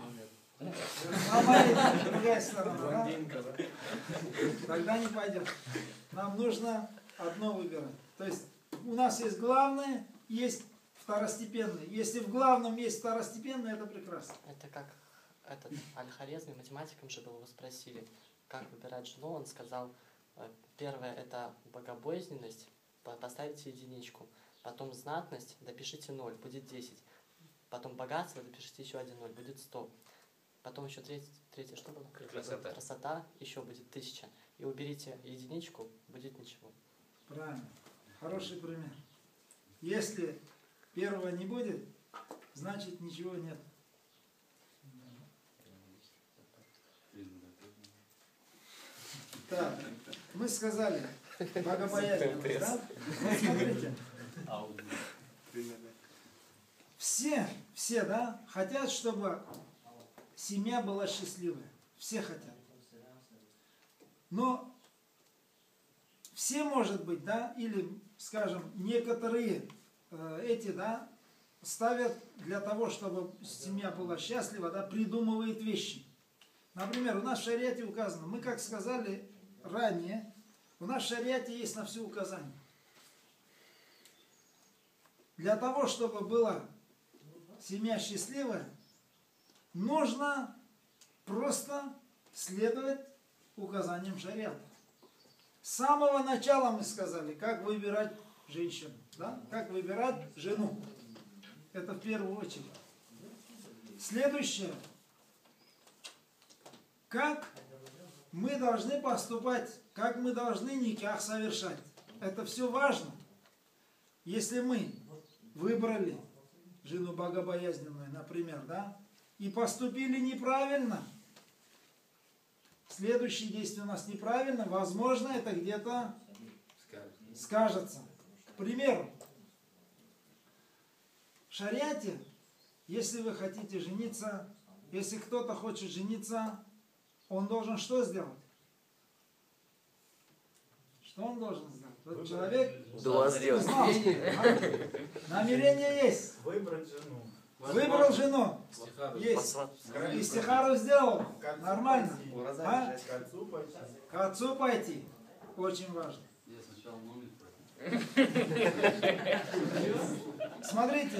Моя другая сторона, да? Тогда не пойдет. Нам нужно одно выбирать. То есть у нас есть главное, есть второстепенное. Если в главном есть второстепенное, это прекрасно. Это как этот Аль-Хорезми, математиком же был, его спросили, как выбирать жену, он сказал, э, первое это богобоязненность, по- поставите единичку, потом знатность, допишите ноль, будет 10, потом богатство, допишите еще один ноль, будет 100, потом еще третье, третье что было? Красота. Красота, еще будет 1000, и уберите единичку, будет ничего. Правильно. Хороший пример. Если первого не будет, значит ничего нет. Так, мы сказали, богобоязненность, да? Смотрите, все, все, да, хотят, чтобы семья была счастливая. Все хотят. Но все, может быть, да, или, скажем, некоторые э, эти, да, ставят для того, чтобы семья была счастлива, да, придумывают вещи. Например, у нас в шариате указано, мы, как сказали ранее, у нас в шариате есть на все указания. Для того, чтобы была семья счастливая, нужно просто следовать указаниям шариата. С самого начала мы сказали, как выбирать женщину, да? как выбирать жену. Это в первую очередь. Следующее. Как мы должны поступать, как мы должны никах совершать. Это все важно. Если мы выбрали жену богобоязненную, например, да, и поступили неправильно, следующие действия у нас неправильно, возможно, это где-то скажется. К примеру, в шариате, если вы хотите жениться, если кто-то хочет жениться, он должен что сделать? Что он должен сделать? Человек знал, а? намерение есть, Выбрать жену. выбрал жену, Стихару. есть, Посват. истихару сделал, нормально, а? К отцу пойти. очень важно. Я сначала номер Смотрите,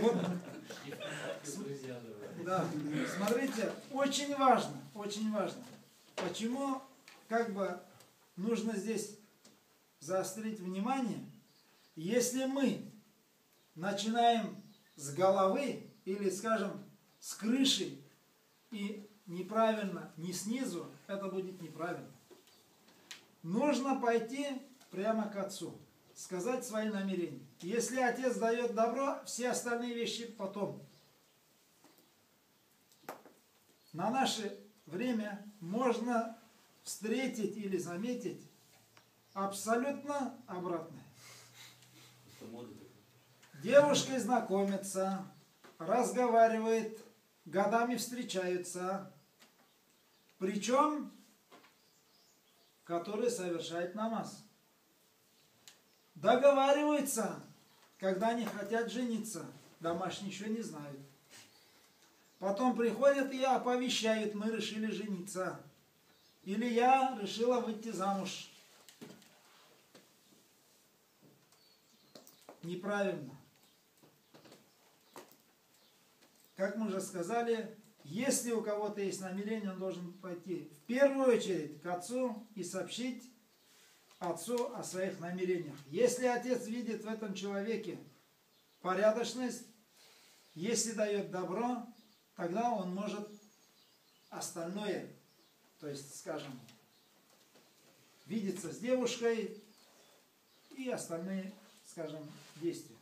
вот, да, смотрите, очень важно, очень важно. Почему, как бы, нужно здесь заострить внимание, если мы начинаем с головы или, скажем, с крыши и неправильно, не снизу, это будет неправильно. Нужно пойти прямо к отцу, сказать свои намерения. Если отец дает добро, все остальные вещи потом. На наше время можно встретить или заметить абсолютно обратное. Девушкой знакомятся, разговаривает, годами встречаются. Причем, который совершает намаз. Договариваются, когда они хотят жениться. Домашние еще не знают. Потом приходят и оповещают, мы решили жениться. Или я решила выйти замуж. Неправильно. Как мы уже сказали, если у кого-то есть намерение, он должен пойти в первую очередь к отцу и сообщить отцу о своих намерениях. Если отец видит в этом человеке порядочность, если дает добро, тогда он может остальное, то есть, скажем, видеться с девушкой и остальные, скажем, действия.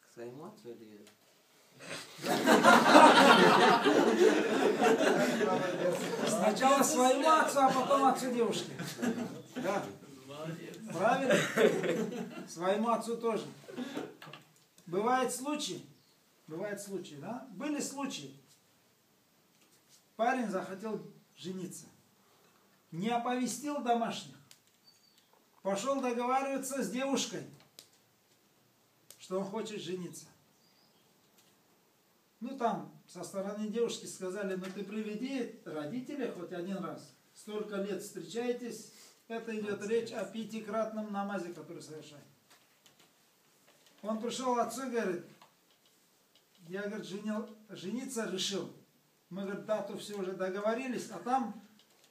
К своему отцу или... Сначала своему отцу, а потом отцу девушки. Да. Правильно? Своему отцу тоже. Бывает случай, бывает случай, да? Были случаи. Парень захотел жениться. Не оповестил домашних. Пошел договариваться с девушкой, что он хочет жениться. Ну там со стороны девушки сказали, ну ты приведи родителей хоть один раз. Столько лет встречаетесь, это идет речь о пятикратном намазе, который совершает. Он пришел отцу и говорит, я, говорит, женил, жениться решил. Мы, говорит, дату все уже договорились, а там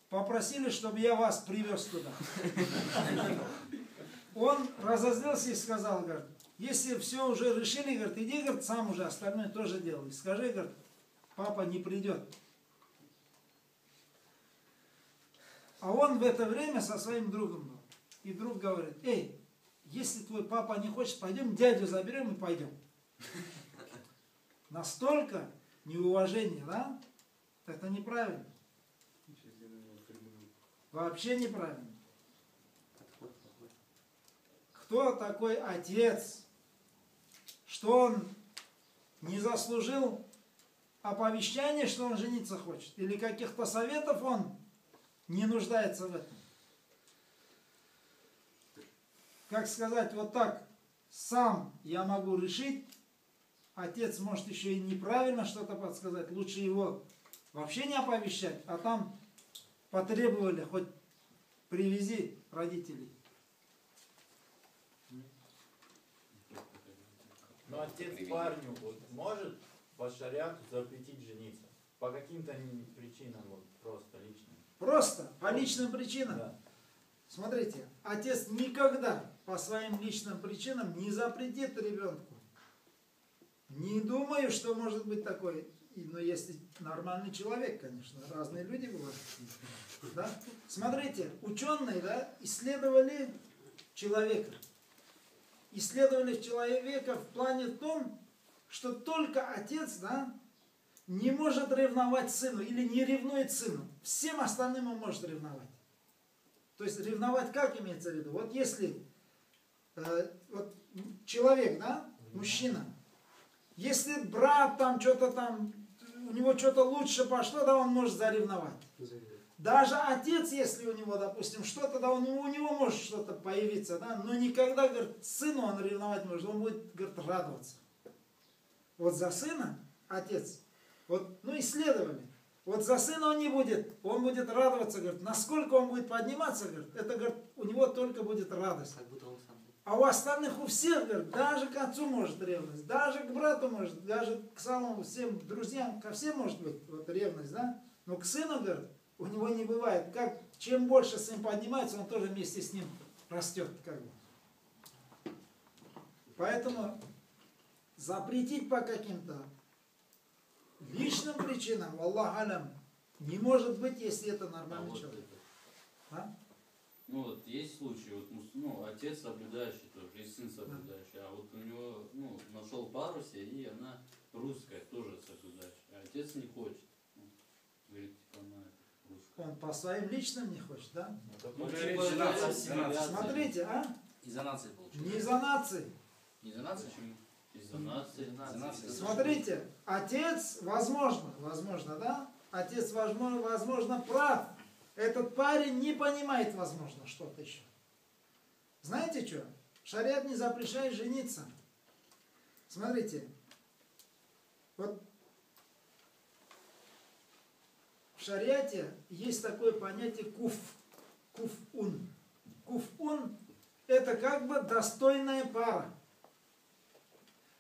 попросили, чтобы я вас привез туда. Он разозлился и сказал, говорит, если все уже решили, говорит, иди, говорит, сам уже остальное тоже делай. Скажи, говорит, папа не придет. А он в это время со своим другом был. И друг говорит, эй, если твой папа не хочет, пойдем дядю заберем и пойдем. Настолько неуважение, да? Это неправильно. Вообще неправильно. Кто такой отец? Что он не заслужил оповещания, что он жениться хочет? Или каких-то советов он не нуждается в этом? Как сказать, вот так, сам я могу решить, отец может еще и неправильно что-то подсказать, лучше его вообще не оповещать, а там потребовали, хоть привези родителей. Но отец парню вот, может по шариату запретить жениться? По каким-то причинам, вот, просто личным. Просто, по личным причинам. Да. Смотрите, отец никогда по своим личным причинам не запретит ребенку. Не думаю, что может быть такое. Но если нормальный человек, конечно, разные люди бывают. Да? Смотрите, ученые да, исследовали человека. Исследовали человека в плане том, что только отец да, не может ревновать сыну или не ревнует сыну. Всем остальным он может ревновать. То есть ревновать как имеется в виду? Вот если э, вот человек, да, мужчина, если брат там что-то там, у него что-то лучше пошло, да, он может заревновать. Даже отец, если у него, допустим, что-то, да, он, у него может что-то появиться, да, но никогда, говорит, сыну он ревновать может, он будет, говорит, радоваться. Вот за сына отец, вот, ну, исследовали, вот за сына он не будет, он будет радоваться, говорит, насколько он будет подниматься, говорит, это, говорит, у него только будет радость. Как будто он сам. А у остальных, у всех, говорит, даже к отцу может ревность, даже к брату может, даже к самому всем друзьям, ко всем может быть вот ревность, да? Но к сыну, говорит, у него не бывает. Как, чем больше сын поднимается, он тоже вместе с ним растет, как бы. Поэтому запретить по каким-то личным причинам, Аллах алям, не может быть, если это А нормальный вот человек. это. А? Ну вот есть случаи, вот ну, отец соблюдающий тоже, и сын соблюдающий, а вот у него, ну, нашел пару и она русская, тоже соблюдающая, а отец не хочет. Ну, говорит, типа, она русская. Он по своим личным не хочет, да? Ну, тоже типа, ассимиляция. ассимиляции. Смотрите, а? Из-за нации получается. Не за нации. Не за нации? Почему? Из-за нации. Из-за нации. Смотрите, отец, возможно, возможно, да? Отец, возможно, возможно, прав. Этот парень не понимает, возможно, что-то еще. Знаете что? Шариат не запрещает жениться. Смотрите, вот в шариате есть такое понятие куф. Куф-ун. Куф-ун – это как бы достойная пара.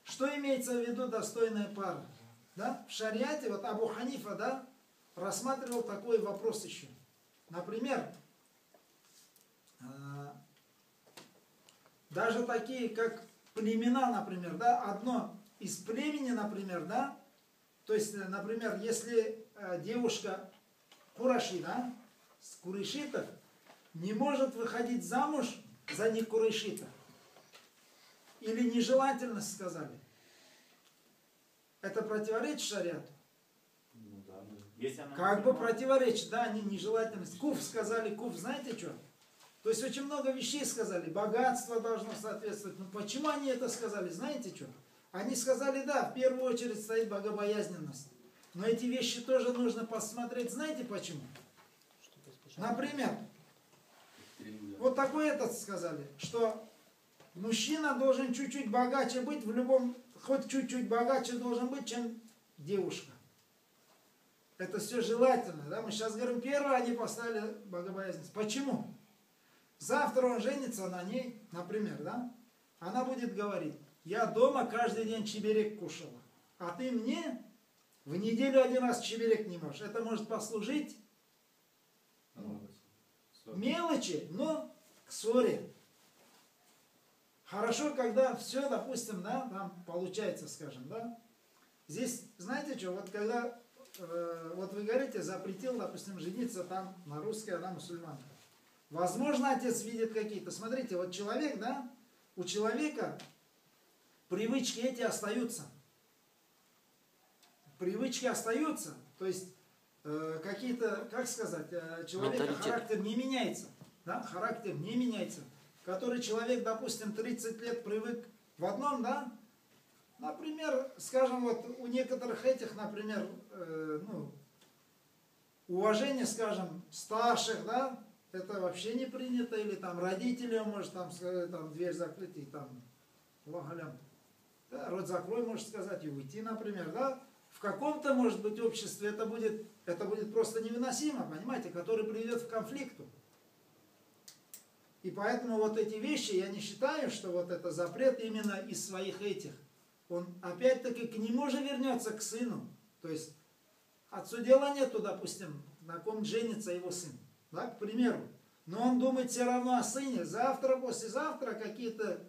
Что имеется в виду достойная пара? Да? В шариате, вот Абу Ханифа, да, рассматривал такой вопрос еще. Например, а, даже такие, как племена, например, да, одно из племени, например, да, то есть, э, например, если э, девушка Кураши, да, с Курышитов, не может выходить замуж за не Курышита, или нежелательность сказали, это противоречит шариату? Ну да, да. Если она Как бы противоречит, да, они нежелательность. Куф сказали, куф, знаете что? То есть очень много вещей сказали, богатство должно соответствовать. Ну почему они это сказали, знаете что? Они сказали, да, в первую очередь стоит богобоязненность. Но эти вещи тоже нужно посмотреть, знаете почему? Например, вот такой этот сказали, что мужчина должен чуть-чуть богаче быть, в любом, хоть чуть-чуть богаче должен быть, чем девушка. Это все желательно. Да? Мы сейчас говорим, первое они поставили богобоязненность. Почему? Завтра он женится на ней, например, да? Она будет говорить, я дома каждый день чеберек кушала, а ты мне в неделю один раз чеберек не можешь. Это может послужить мелочи, но к ссоре. Хорошо, когда все, допустим, да, там получается, скажем, да. Здесь, знаете что, вот когда, э, вот вы говорите, запретил, допустим, жениться там на русской, она мусульманка. Возможно, отец видит какие-то. Смотрите, вот человек, да, у человека привычки эти остаются. Привычки остаются. То есть э, какие-то, как сказать, э, человека Менталитет. характер не меняется. Да? Характер не меняется. Который человек, допустим, 30 лет привык в одном, да? Например, скажем, вот у некоторых этих, например, э, ну, уважение, скажем, старших, да, это вообще не принято, или там родители, может там, сказать, там дверь закрыть и там, Аллах алям. Да, рот закрой, может сказать, и уйти, например, да. В каком-то, может быть, обществе это будет, это будет просто невыносимо, понимаете, который приведет к конфликту. И поэтому вот эти вещи, я не считаю, что вот это запрет именно из своих этих. Он опять-таки к нему же вернется, к сыну. То есть отцу дела нету, допустим, на ком женится его сын. Да, к примеру. Но он думает все равно о сыне. Завтра, послезавтра какие-то...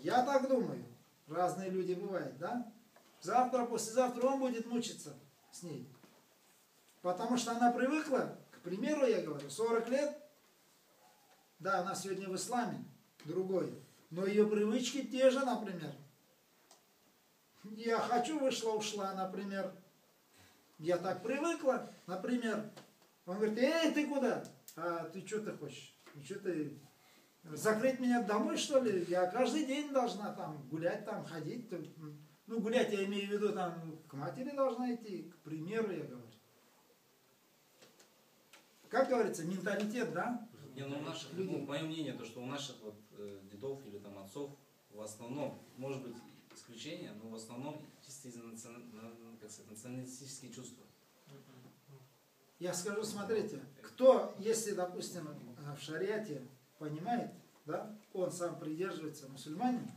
Я так думаю. Разные люди бывают, да? Завтра, послезавтра он будет мучиться с ней. Потому что она привыкла, к примеру, я говорю, 40 лет, да, она сегодня в исламе, другой, но ее привычки те же, например. Я хочу, вышла, ушла, например. Я так привыкла, например. Он говорит, эй, ты куда? А ты что ты хочешь? Ну, что ты закрыть меня домой, что ли? Я каждый день должна там гулять, там ходить. Ну, гулять я имею в виду, там, к матери должна идти, к примеру, я говорю. Как говорится, менталитет, да? Не, ну у наших, ну, мое мнение, то, что у наших вот э, дедов или там отцов в основном, может быть исключение, но в основном чисто из национ- на- как сказать, националистические чувства. Я скажу, смотрите, кто, если, допустим, э, в шариате понимает, да, он сам придерживается мусульманин,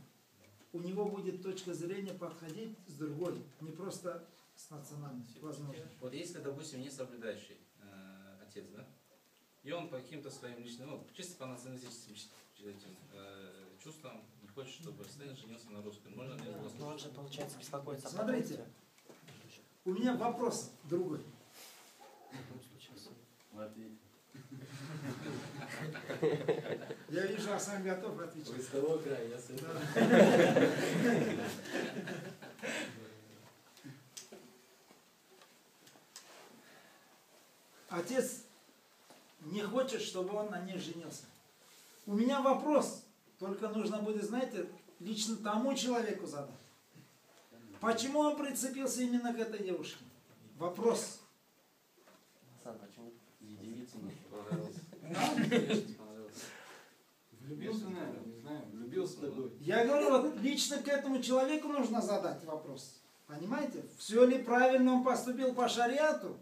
у него будет точка зрения подходить с другой, не просто с национальностью, возможно. Вот если, допустим, не соблюдающий э, отец, да, и он по каким-то своим личным, ну, чисто по националистическим э, чувствам хочет, чтобы сын женился на русском, можно ли его Но он же, получается, беспокоится Смотрите. У меня вопрос другой. Сын. Я вижу, Асан готов отвечать. Вы с того края, я с этого. Отец не хочет, чтобы он на ней женился. У меня вопрос, только нужно будет, знаете, лично тому человеку задать. Почему он прицепился именно к этой девушке? Вопрос. Асан, почему? Конечно, понравился. Влюбился, наверное, не знаю. Влюбился в такой. Я говорю, вот лично к этому человеку нужно задать вопрос. Понимаете? Все ли правильно он поступил по шариату?